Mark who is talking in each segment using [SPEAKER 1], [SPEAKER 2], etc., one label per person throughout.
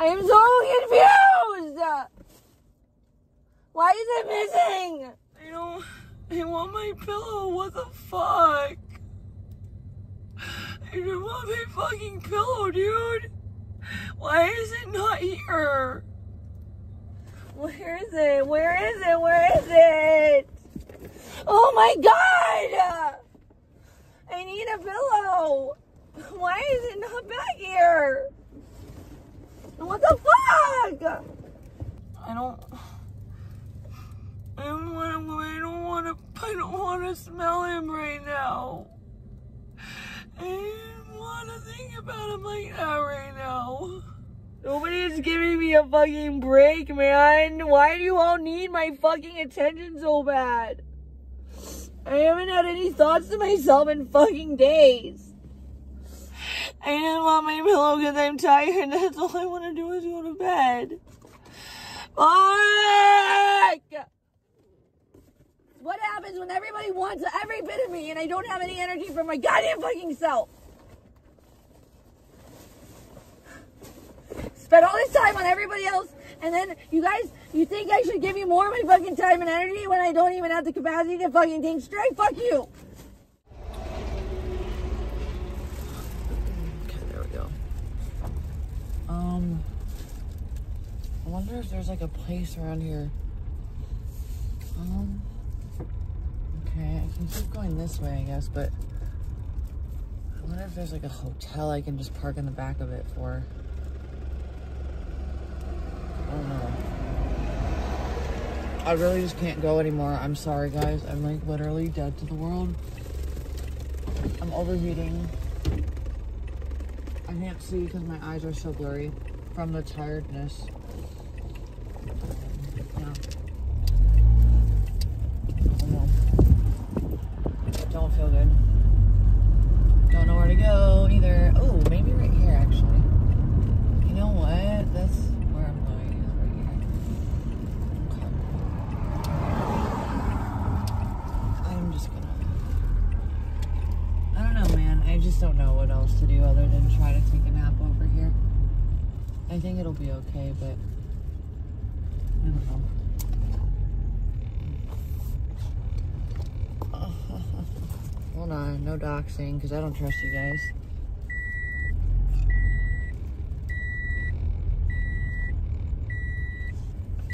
[SPEAKER 1] I am so confused. Why is it missing?
[SPEAKER 2] I don't. I want my pillow. What the fuck? I just want my fucking pillow, dude. Why is it not here?
[SPEAKER 1] Where is it? Where is it? Where is it? Oh my god! I need a pillow. Why is it not back here? What the fuck?
[SPEAKER 2] I don't. I don't want to. I don't want to. I don't want to smell him right now. I don't want to think about him like that right now.
[SPEAKER 1] Nobody's giving me a fucking break, man. Why do you all need my fucking attention so bad? I haven't had any thoughts to myself in fucking days.
[SPEAKER 2] I didn't want my pillow because I'm tired. That's all I want to do is go to bed.
[SPEAKER 1] Fuck! What happens when everybody wants every bit of me and I don't have any energy for my goddamn fucking self? Spend all this time on everybody else and then you guys, you think I should give you more of my fucking time and energy when I don't even have the capacity to fucking think straight? Fuck you!
[SPEAKER 2] Okay, there we go. Um, I wonder if there's like a place around here. Um, okay, I can keep going this way, I guess, but I wonder if there's like a hotel I can just park in the back of it for. I don't know. I really just can't go anymore. I'm sorry, guys. I'm like literally dead to the world. I'm overheating. I can't see because my eyes are so blurry from the tiredness. Yeah. I don't know. Don't feel good. Don't know where to go either. Oh, maybe right here actually. You know what? That's where I'm going is right here. Okay. I'm just gonna I don't know, man. I just don't know what else to do other than try to take a nap over here. I think it'll be okay, but I don't know. Hold on, no doxing, because I don't trust you guys.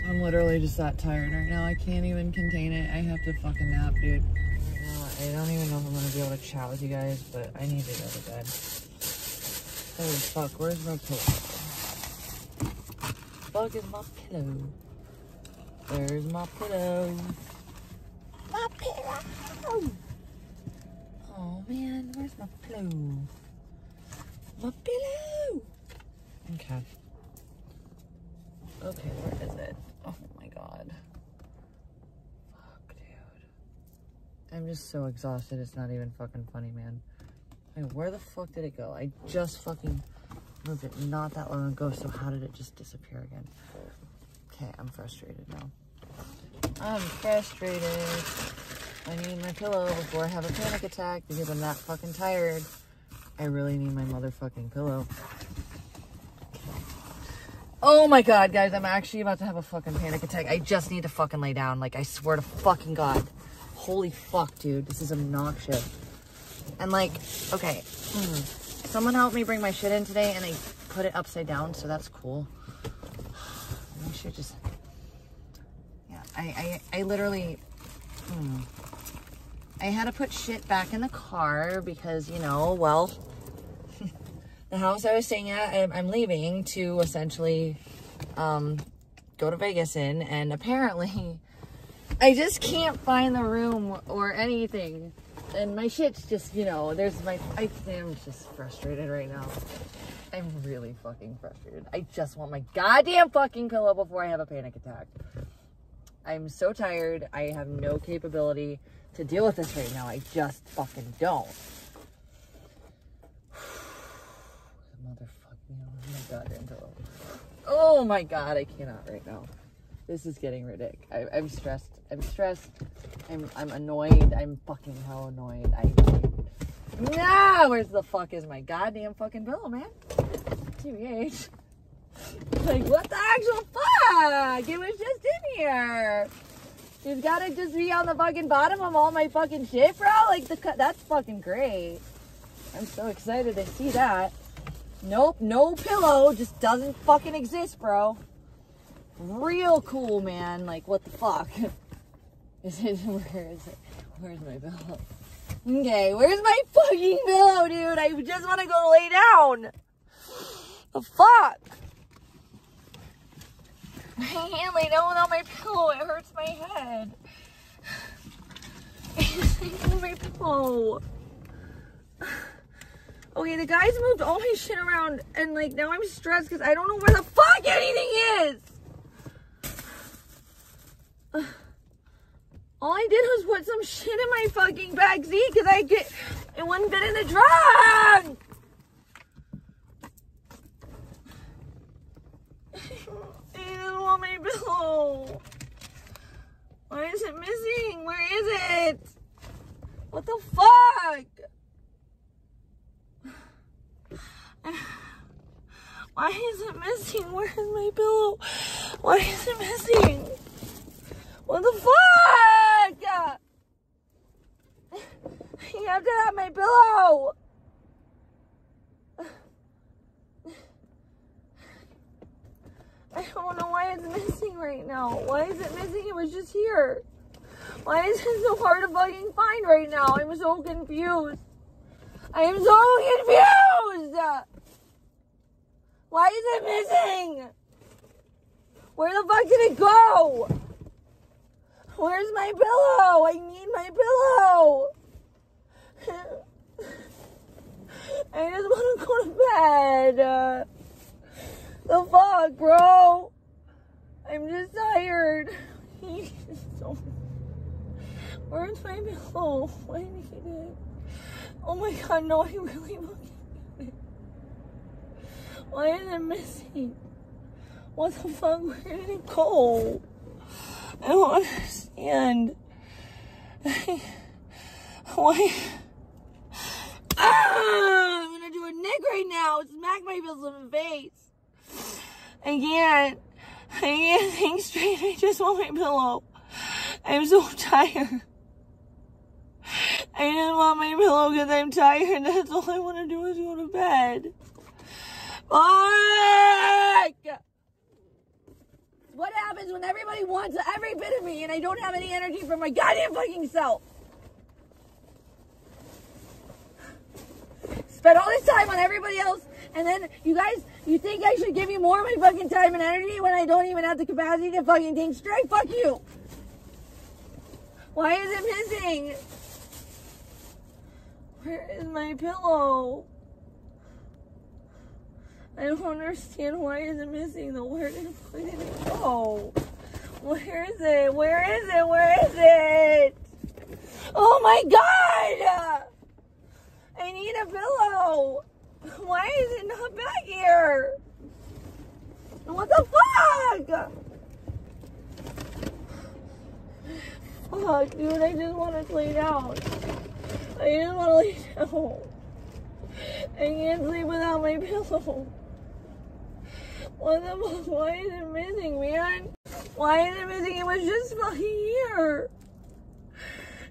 [SPEAKER 2] I'm literally just that tired right now. I can't even contain it. I have to fucking nap, dude. Right now, I don't even know if I'm gonna be able to chat with you guys, but I need to go to bed. Holy fuck, where's my pillow? Fuck is my pillow? Where's my pillow? My pillow! Oh man, where's my pillow? My pillow! Okay. Okay, where is it? Oh my god. Fuck, dude. I'm just so exhausted, it's not even fucking funny, man. Wait, where the fuck did it go? I just fucking moved it not that long ago, so how did it just disappear again? Okay, I'm frustrated now. I'm frustrated. I need my pillow before I have a panic attack because I'm that fucking tired. I really need my motherfucking pillow. Oh my god, guys, I'm actually about to have a fucking panic attack. I just need to fucking lay down. Like, I swear to fucking god. Holy fuck, dude. This is obnoxious. And like, okay, hmm, someone helped me bring my shit in today and they put it upside down, so that's cool. I should just, yeah, I, I, I literally, hmm. I had to put shit back in the car because, you know, well, the house I was staying at, I'm, leaving to essentially um, go to Vegas in, and apparently I just can't find the room or anything. And my shit's just, you know, there's my, I am just frustrated right now. I'm really fucking frustrated. I just want my goddamn fucking pillow before I have a panic attack. I'm so tired. I have no capability to deal with this right now. I just fucking don't. Motherfucking, oh my goddamn pillow. Oh my god, I cannot right now. This is getting ridiculous. I, I'm stressed. I'm stressed. I'm, I'm annoyed. I'm fucking hell annoyed. I, nah, where's the fuck is my goddamn fucking pillow, man? TBH.
[SPEAKER 1] Like, what the actual fuck? It was just in here. It's gotta just be on the fucking bottom of all my fucking shit, bro. Like, the that's fucking great. I'm so excited to see that. Nope, no pillow. Just doesn't fucking exist, bro. Real cool, man. Like, what the fuck? Is it, where is it? Where's my pillow? Okay, where's my fucking pillow, dude? I just want to go lay down. The fuck? I can't lay down without my pillow. It hurts my head. My pillow. Okay, the guys moved all my shit around, and like now I'm stressed because I don't know where the fuck anything is. All I did was put some shit in my fucking bag, seat because I get it wouldn't fit in the trunk. I didn't want my pillow. Why is it missing? Where is it? What the fuck? Why is it missing? Where is my pillow? Why is it missing? What the fuck? He have to have my pillow. I don't know why it's missing right now. Why is it missing? It was just here. Why is it so hard to fucking find right now? I'm so confused. I am so confused. Why is it missing? Where the fuck did it go? Where's my pillow? I need my pillow. I just want to go to bed. The fuck, bro? I'm just tired. Where's my pillow? I need it. Oh my god, no, I really want it. Why is it missing? What the fuck? Where did it go? I don't understand. Why? Ah, I'm gonna do a nick right now. Smack my pillow in the face. I can't. I can't think straight. I just want my pillow. I'm so tired. I just want my pillow because I'm tired. That's all I want to do is go to bed. Fuck! What happens when everybody wants every bit of me and I don't have any energy for my goddamn fucking self? Spend all this time on everybody else and then you guys, you think I should give you more of my fucking time and energy when I don't even have the capacity to fucking think straight? Fuck you! Why is it missing? Where is my pillow? I don't understand why is it missing the Where did it, where did it go? Where is it? Where is it? Where is it? Oh my god! I need a pillow. Why is it not back here? What the fuck? Fuck, dude, I just want to lay down. I just want to lay down. I can't sleep without my pillow. What the? Why is it missing, man? Why is it missing? It was just fucking here.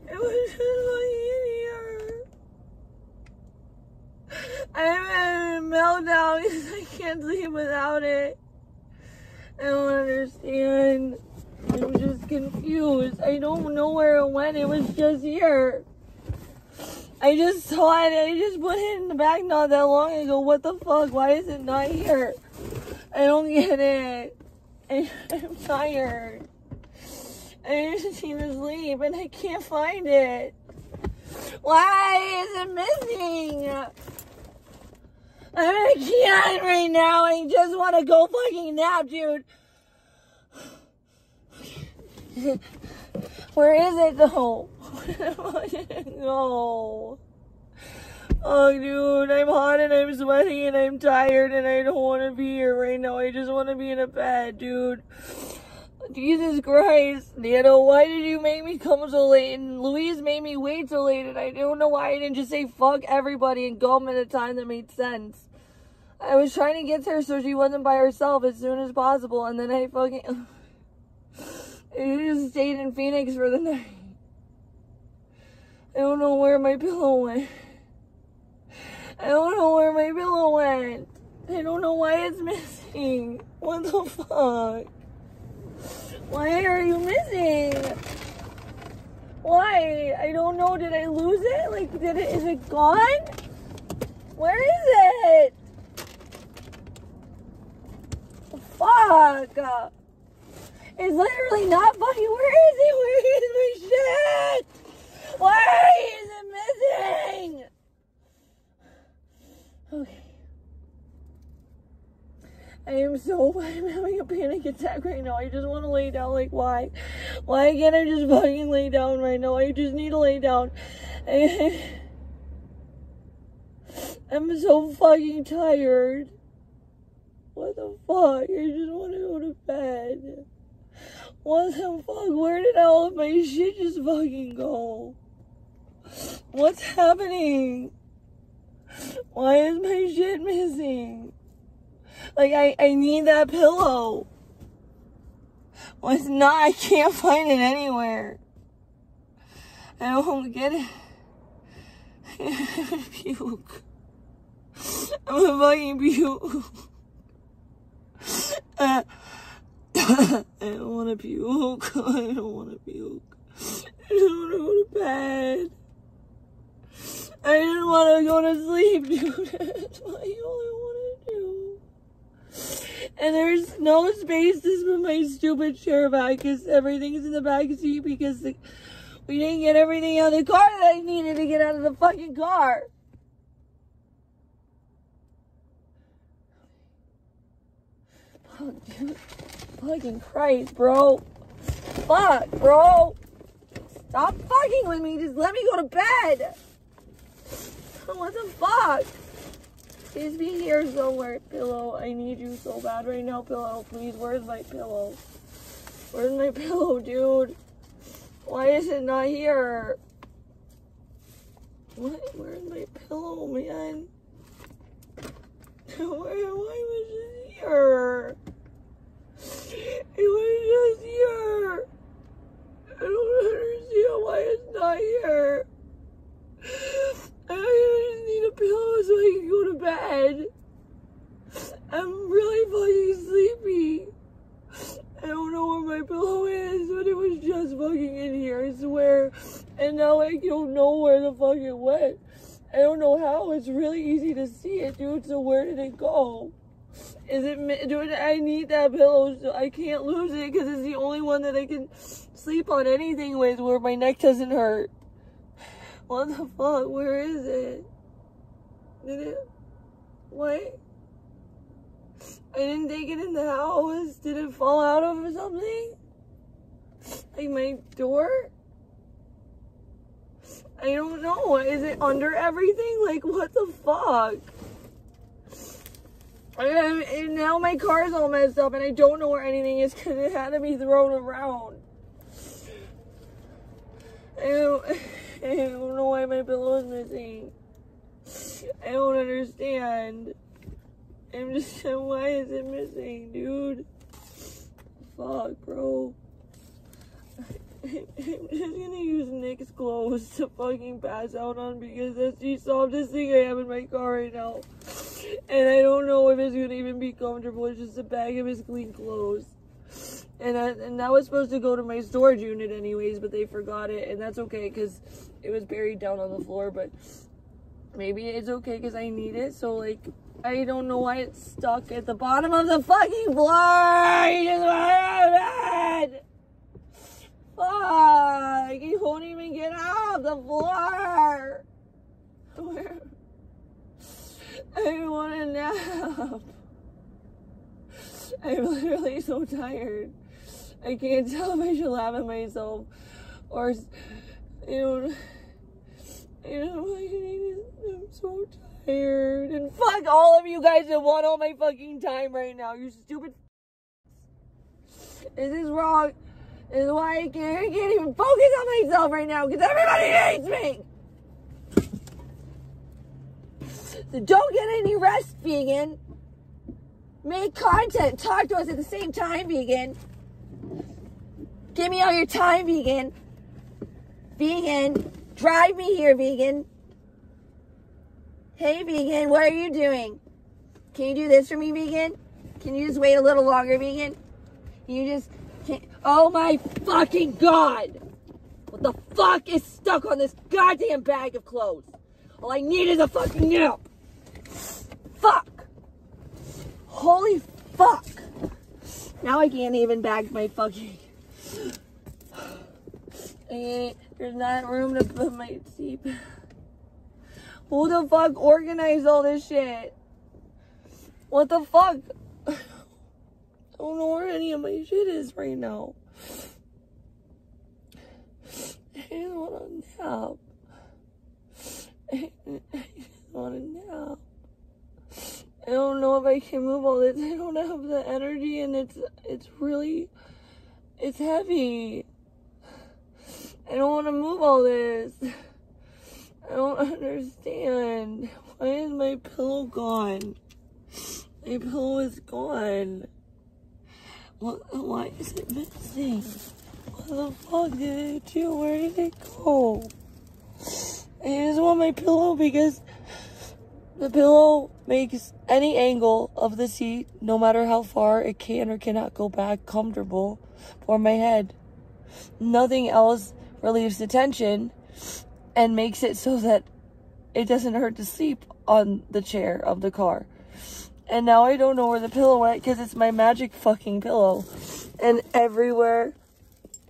[SPEAKER 1] It was just fucking here. I'm having a meltdown because I can't sleep without it. I don't understand. I'm just confused. I don't know where it went. It was just here. I just saw it. I just put it in the bag not that long ago. What the fuck? Why is it not here? I don't get it. I, I'm tired. I just need to sleep and I can't find it. Why is it missing? I can't right now. I just want to go fucking nap, dude. Where is it though? Where did it go? Oh, dude, I'm hot and I'm sweaty and I'm tired and I don't want to be here right now. I just want to be in a bed, dude. Jesus Christ, Nana, why did you make me come so late? And Louise made me wait so late and I don't know why I didn't just say fuck everybody and go at a time that made sense. I was trying to get to her so she wasn't by herself as soon as possible, and then I fucking. I just stayed in Phoenix for the night. I don't know where my pillow went. I don't know where my pillow went. I don't know why it's missing. What the fuck? Why are you missing? Why? I don't know. Did I lose it? Like, did it? Is it gone? Where is it? Fuck. It's literally not fucking. Where is it? Where is my shit? Why is it missing? Okay. I am so I'm having a panic attack right now. I just want to lay down. Like, why? Why can't I just fucking lay down right now? I just need to lay down. I'm so fucking tired. What the fuck? I just want to go to bed. What the fuck? Where did all of my shit just fucking go? What's happening? Why is my shit missing? Like, I, I need that pillow. Well, it's not. I can't find it anywhere. I don't get it. I'm gonna puke. I'm gonna fucking puke. Uh, I don't want to puke. I don't want to puke. I just want to go to bed. I didn't want to go to sleep, dude. That's all I want to do. And there's no space to put my stupid chair back because everything's in the back seat because the, we didn't get everything out of the car that I needed to get out of the fucking car. Oh, dude. Fucking Christ, bro. Fuck, bro. Stop fucking with me. Just let me go to bed. What the fuck? Please be here somewhere, pillow. I need you so bad right now, pillow. Please, where's my pillow? Where's my pillow, dude? Why is it not here? What? Where's my pillow, man? Where, why was it here? It was just here. I don't understand why it's not here. I just need a pillow so I can go to bed. I'm really fucking sleepy. I don't know where my pillow is, but it was just fucking in here, I swear. And now I don't know where the fuck it went. I don't know how. It's really easy to see it, dude. So where did it go? Is it, dude, I need that pillow so I can't lose it because it's the only one that I can sleep on anything with where my neck doesn't hurt. What the fuck? Where is it? Did it? What? I didn't take it in the house. Did it fall out of something? Like my door? I don't know. Is it under everything? Like, what the fuck? And now my car's all messed up and I don't know where anything is because it had to be thrown around. I don't, I don't know why my pillow is missing. I don't understand. I'm just, why is it missing, dude? Fuck, bro. I'm just gonna use Nick's clothes to fucking pass out on because that's the softest thing I have in my car right now. And I don't know if it's gonna even be comfortable. It's just a bag of his clean clothes. And, I, and that was supposed to go to my storage unit anyways, but they forgot it. And that's okay because it was buried down on the floor. But maybe it's okay because I need it. So, like, I don't know why it's stuck at the bottom of the fucking floor. Just want it. Fuck! Won't even get off the floor. I want a nap. I'm literally so tired. I can't tell if I should laugh at myself or, you know, you know, I'm so tired. And fuck all of you guys that want all my fucking time right now. You stupid. This is wrong. This is why I can't, I can't even focus on myself right now because everybody hates me. So don't get any rest, vegan. Make content. Talk to us at the same time, vegan. Give me all your time, vegan. Vegan. Drive me here, vegan. Hey, vegan, what are you doing? Can you do this for me, vegan? Can you just wait a little longer, vegan? Can you just. Can, oh my fucking god! What the fuck is stuck on this goddamn bag of clothes? All I need is a fucking nap. Fuck. Holy fuck. Now I can't even bag my fucking. I there's not room to put my seat. Who the fuck organized all this shit? What the fuck? I don't know where any of my shit is right now. I just want a nap. I just want to nap. I don't know if I can move all this. I don't have the energy and it's it's really it's heavy. I don't want to move all this. I don't understand. Why is my pillow gone? My pillow is gone. What, why is it missing? What the fuck did it do? Where did it go? I just want my pillow because the pillow makes any angle of the seat, no matter how far it can or cannot go back, comfortable for my head. Nothing else relieves the tension and makes it so that it doesn't hurt to sleep on the chair of the car. And now I don't know where the pillow went because it's my magic fucking pillow. And everywhere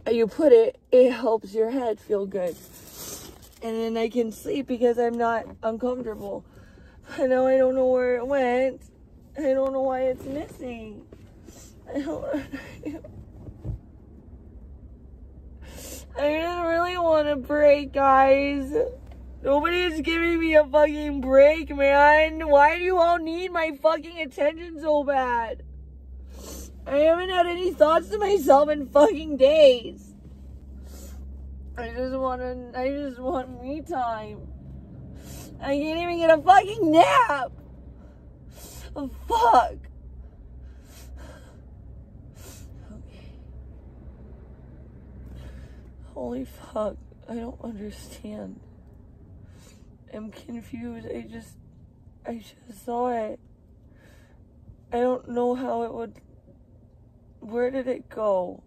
[SPEAKER 1] you put it, it helps your head feel good. And then I can sleep because I'm not uncomfortable. I know I don't know where it went. I don't know why it's missing. I don't. I didn't really want to break, guys. Nobody's giving me a fucking break, man. Why do you all need my fucking attention so bad? I haven't had any thoughts to myself in fucking days. I just want to, I just want me time. I can't even get a fucking nap. Fuck. Holy fuck. I don't understand. I'm confused. I just, I just saw it. I don't know how it would, where did it go?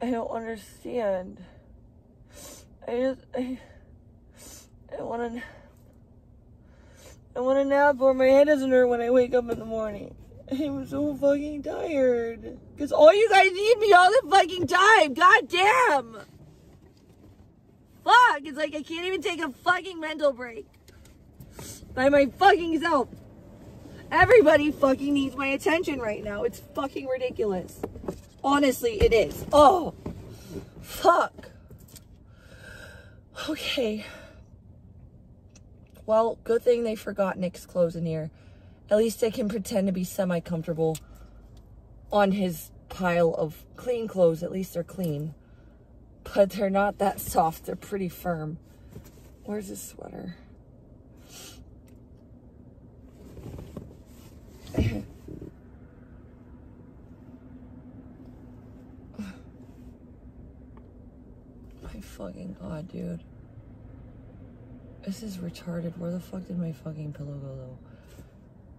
[SPEAKER 1] I don't understand. I just, I, I want to, I want to nap where my head doesn't hurt when I wake up in the morning. I'm so fucking tired. Because all you guys need me all the fucking time. God damn. Fuck. It's like I can't even take a fucking mental break. By my fucking self. Everybody fucking needs my attention right now. It's fucking ridiculous. Honestly, it is. Oh. Fuck. Okay. Well, good thing they forgot Nick's clothes in here. At least I can pretend to be semi-comfortable on his pile of clean clothes. At least they're clean. But they're not that soft. They're pretty firm. Where's his sweater? my fucking god, dude. This is retarded. Where the fuck did my fucking pillow go, though?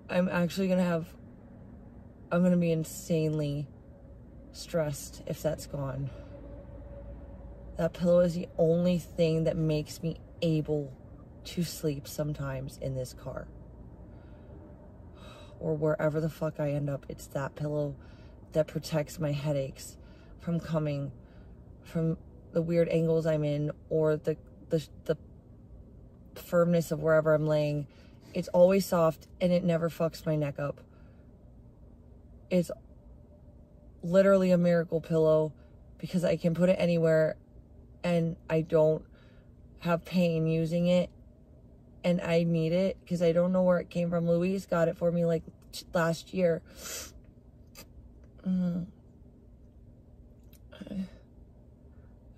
[SPEAKER 1] I'm actually gonna have, I'm gonna be insanely stressed if that's gone. That pillow is the only thing that makes me able to sleep sometimes in this car. Or wherever the fuck I end up, it's that pillow that protects my headaches from coming from the weird angles I'm in or the the, the firmness of wherever I'm laying it's always soft and it never fucks my neck up. It's literally a miracle pillow because I can put it anywhere and I don't have pain using it and I need it because I don't know where it came from. Louise got it for me like last year. Mm. I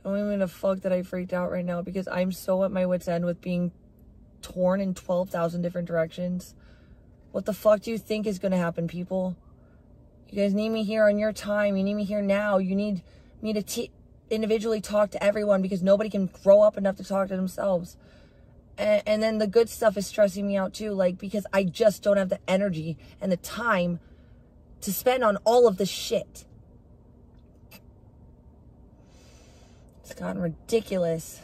[SPEAKER 1] don't even know fuck that I freaked out right now because I'm so at my wit's end with being torn in 12,000 different directions What the fuck do you think is going to happen, people? You guys need me here on your time. You need me here now. You need me to individually talk to everyone because nobody can grow up enough to talk to themselves. And, and then the good stuff is stressing me out too, like because I just don't have the energy and the time to spend on all of the shit. It's gotten ridiculous.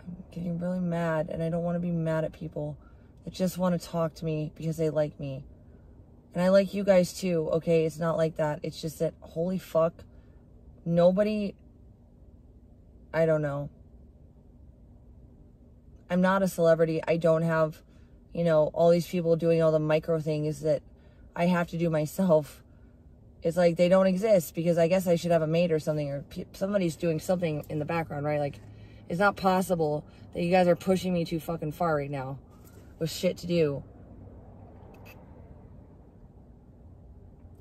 [SPEAKER 1] I'm getting really mad, and I don't want to be mad at people that just want to talk to me because they like me. And I like you guys too, okay? It's not like that. It's just that, holy fuck, nobody, I don't know. I'm not a celebrity. I don't have, you know, all these people doing all the micro things that I have to do myself. It's like they don't exist because I guess I should have a maid or something, or somebody's doing something in the background, right? Like, it's not possible that you guys are pushing me too fucking far right now with shit to do.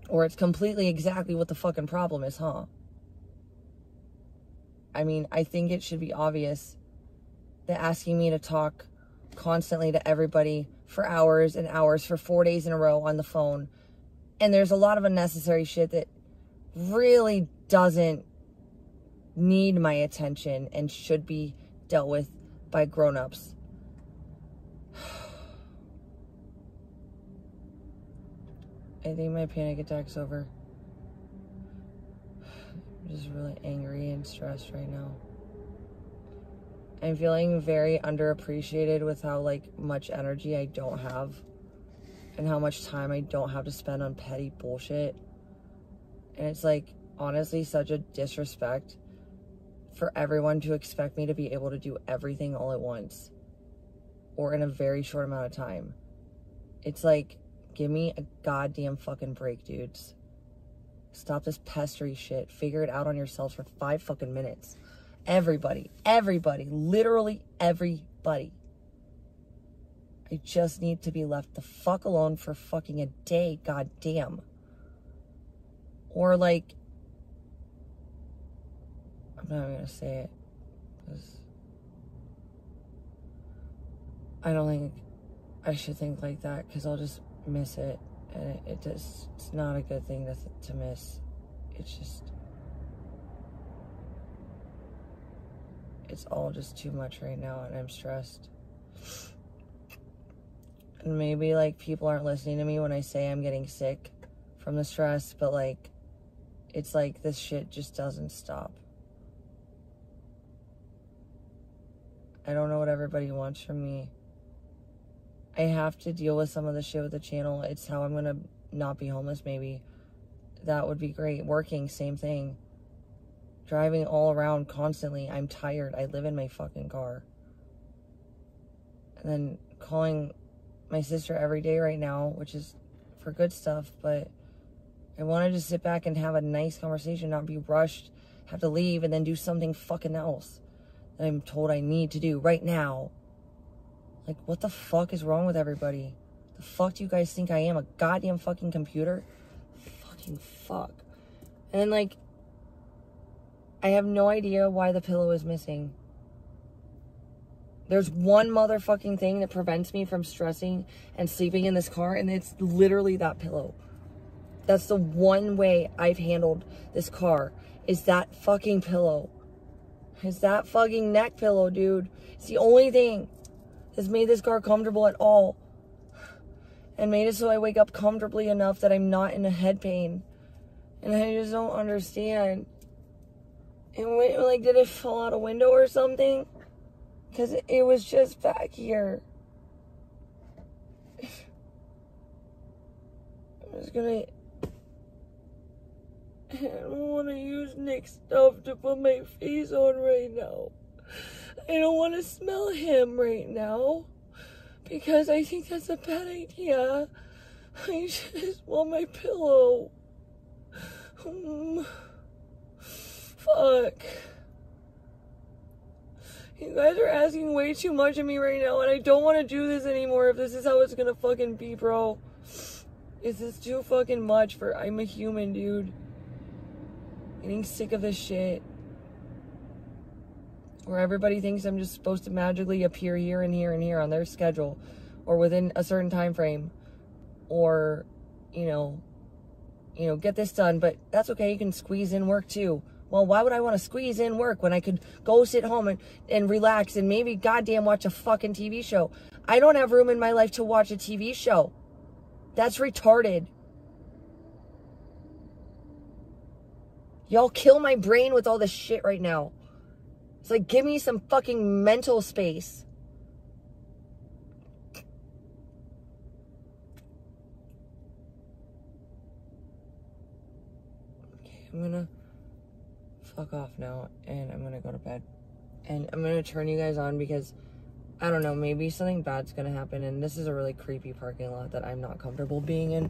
[SPEAKER 1] Or it's completely exactly what the fucking problem is, huh? I mean, I think it should be obvious that asking me to talk constantly to everybody for hours and hours for four days in a row on the phone. And there's a lot of unnecessary shit that really doesn't need my attention and should be dealt with by grown-ups. I think my panic attack's over. I'm just really angry and stressed right now. I'm feeling very underappreciated with how like much energy I don't have and how much time I don't have to spend on petty bullshit. And it's like honestly such a disrespect for everyone to expect me to be able to do everything all at once or in a very short amount of time. It's like Give me a goddamn fucking break, dudes. Stop this pestery shit. Figure it out on yourselves for five fucking minutes. Everybody, everybody, literally everybody. I just need to be left the fuck alone for fucking a day, goddamn. Or like, I'm not even gonna say it because I don't think I should think like that because I'll just miss it and it, it just it's not a good thing to, to miss. It's just it's all just too much right now and i'm stressed. And maybe like people aren't listening to me when i say i'm getting sick from the stress but like it's like this shit just doesn't stop i don't know what everybody wants from me I have to deal with some of the shit with the channel. It's how I'm gonna not be homeless, maybe. That would be great. Working, same thing. Driving all around constantly. I'm tired. I live in my fucking car. And then calling my sister every day right now, which is for good stuff, but I wanted to sit back and have a nice conversation, not be rushed, have to leave, and then do something fucking else I'm told I need to do right now. Like, what the fuck is wrong with everybody? The fuck do you guys think I am? A goddamn fucking computer? Fucking fuck. And then, like, I have no idea why the pillow is missing. There's one motherfucking thing that prevents me from stressing and sleeping in this car, and it's literally that pillow. That's the one way I've handled this car, is that fucking pillow. Is that fucking neck pillow, dude. It's the only thing that's made this car comfortable at all. And made it so I wake up comfortably enough that I'm not in a head pain. And I just don't understand. And like, did it fall out a window or something? Because it was just back here. I'm just gonna... I don't want to use Nick's stuff to put my face on right now. I don't want to smell him right now because I think that's a bad idea. I just want my pillow. Um, fuck. You guys are asking way too much of me right now, and I don't want to do this anymore if this is how it's gonna fucking be, bro. Is this too fucking much for I'm a human, dude? Getting sick of this shit.
[SPEAKER 2] where everybody thinks I'm just supposed to magically appear here and here and here on their schedule or within a certain time frame or you know you know get this done but that's okay you can squeeze in work too. Well why would i want to squeeze in work when i could go sit home and, and relax and maybe goddamn watch a fucking tv show? I don't have room in my life to watch a tv show. That's retarded y'all kill my brain with all this shit right now it's like give me some fucking mental space Okay, I'm gonna fuck off now and I'm gonna go to bed. And I'm gonna turn you guys on because I don't know, maybe something bad's gonna happen. And this is a really creepy parking lot that I'm not comfortable being in.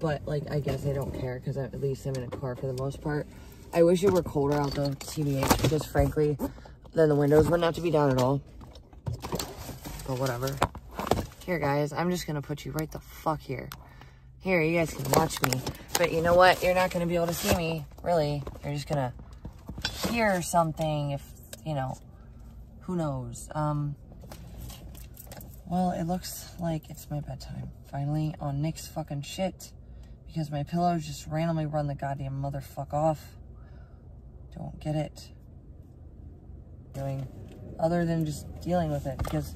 [SPEAKER 2] But like, I guess I don't care because at least I'm in a car for the most part. I wish it were colder out though, TBH, because frankly, then the windows wouldn't have to be down at all. But whatever. Here, guys, I'm just gonna put you right the fuck here. Here, you guys can watch me. But you know what? You're not going to be able to see me, really. You're just going to hear something if, you know, who knows. Um, well, it looks like it's my bedtime. Finally, on Nick's fucking shit. Because my pillows just randomly run the goddamn motherfuck off. Don't get it. Doing other than just dealing with it. Because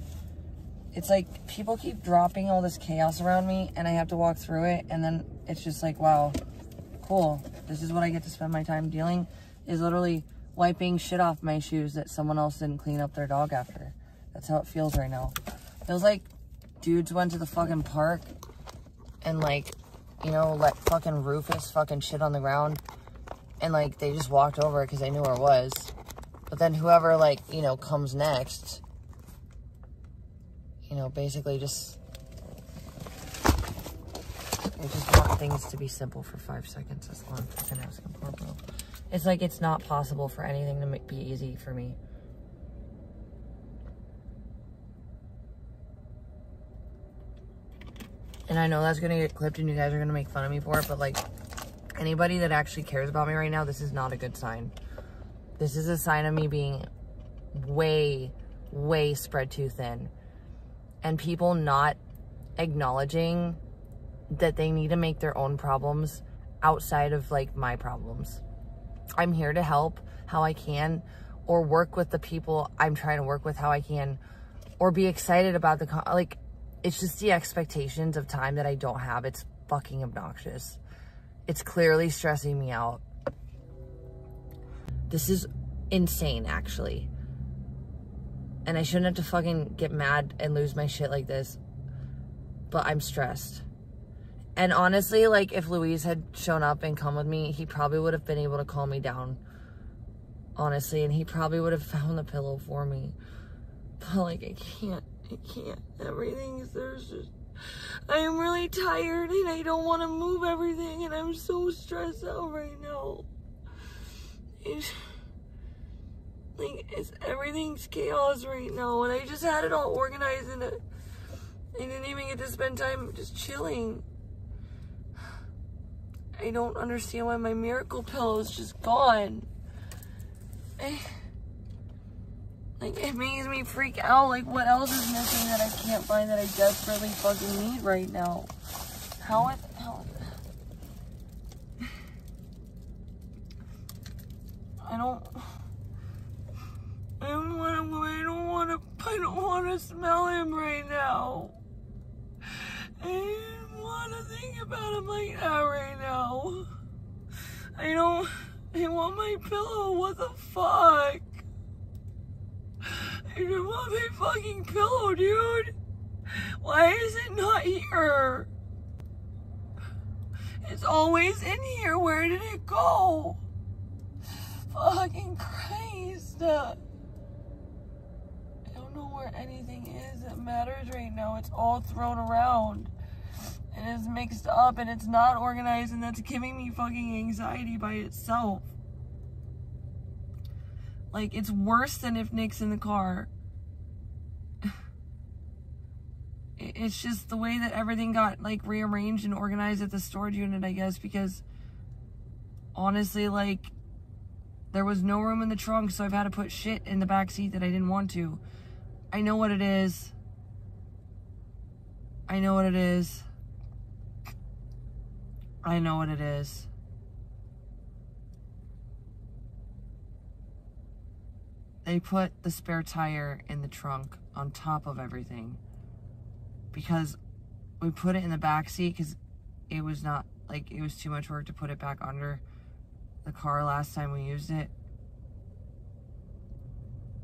[SPEAKER 2] it's like people keep dropping all this chaos around me and I have to walk through it and then it's just like, wow, cool. This is what I get to spend my time dealing is literally wiping shit off my shoes that someone else didn't clean up their dog after. That's how it feels right now. Feels like dudes went to the fucking park and like, you know, let fucking Rufus fucking shit on the ground and like they just walked over because they knew where it was. But then whoever like, you know, comes next you know, basically just, I just want things to be simple for five seconds. That's all I'm asking bro. It's like it's not possible for anything to be easy for me. And I know that's going to get clipped and you guys are going to make fun of me for it, but like anybody that actually cares about me right now, this is not a good sign. This is a sign of me being way, way spread too thin and people not acknowledging that they need to make their own problems outside of like my problems. I'm here to help how I can or work with the people I'm trying to work with how I can or be excited about the like it's just the expectations of time that I don't have. It's fucking obnoxious. It's clearly stressing me out. This is insane actually and I shouldn't have to fucking get mad and lose my shit like this. But I'm stressed. And honestly, like, if Louise had shown up and come with me, he probably would have been able to calm me down. Honestly, and he probably would have found the pillow for me. But, like, I can't. I can't. Everything's, there's just... I am really tired and I don't want to move everything and I'm so stressed out right now. It's... Like, it's, everything's chaos right now, and I just had it all organized, and uh, I didn't even get to spend time just chilling. I don't understand why my miracle pillow is just gone. I, like, it makes me freak out. Like, what else is missing that I can't find that I desperately fucking need right now? How it, how I don't... I don't want to. I don't want to. I don't want to smell him right now. I don't want to think about him like that right now. I don't. I want my pillow. What the fuck? I just want my fucking pillow, dude. Why is it not here? It's always in here. Where did it go? Fucking Christ I don't know where anything is that matters right now. It's all thrown around. And it's mixed up and it's not organized and that's giving me fucking anxiety by itself. Like, it's worse than if Nick's in the car. It's just the way that everything got, like, rearranged and organized at the storage unit, I guess, because honestly, like, There was no room in the trunk, so I've had to put shit in the back seat that I didn't want to. I know what it is. I know what it is. I know what it is. They put the spare tire in the trunk on top of everything because we put it in the back seat because it was not like it was too much work to put it back under the car last time we used it.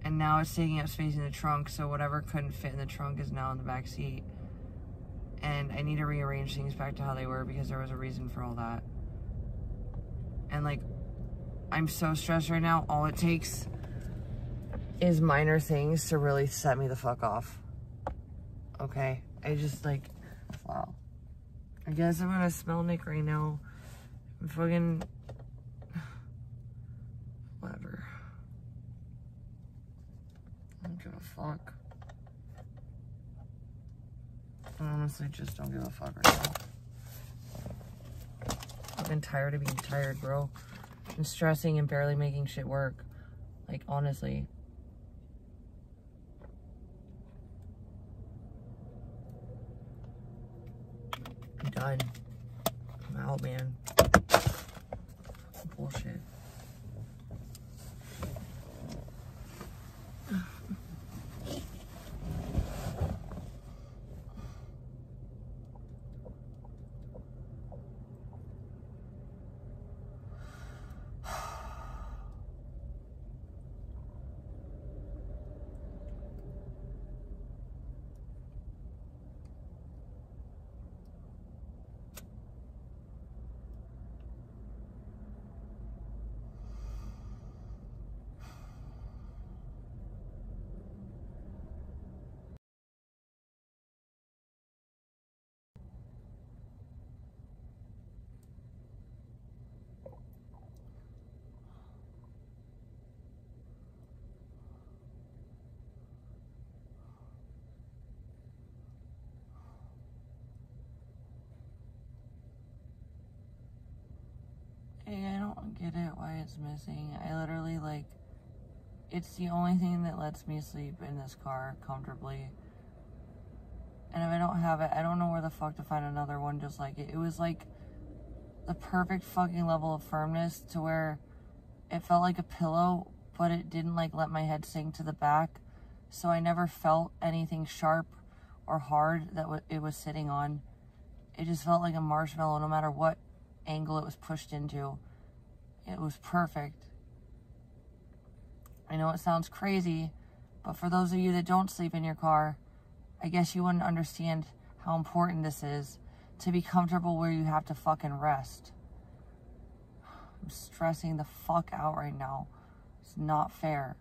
[SPEAKER 2] And now it's taking up space in the trunk, so whatever couldn't fit in the trunk is now in the back seat. And I need to rearrange things back to how they were because there was a reason for all that. And like, I'm so stressed right now. All it takes is minor things to really set me the fuck off. Okay? I just like, wow. I guess I'm gonna smell Nick right now. I'm fucking whatever. I don't give a fuck. I honestly just don't give a fuck right now. I've been tired of being tired, bro. And stressing and barely making shit work. Like, honestly. Done. I'm out, man. Bullshit. Hey, I why it's missing. I literally like it's the only thing that lets me sleep in this car comfortably. And if I don't have it, I don't know where the fuck to find another one just like it. It was like the perfect fucking level of firmness to where it felt like a pillow, but it didn't like let my head sink to the back. So I never felt anything sharp or hard that it was sitting on. It just felt like a marshmallow no matter what angle it was pushed into. It was perfect. I know it sounds crazy, but for those of you that don't sleep in your car, I guess you wouldn't understand how important this is to be comfortable where you have to fucking rest. I'm stressing the fuck out right now. It's not fair.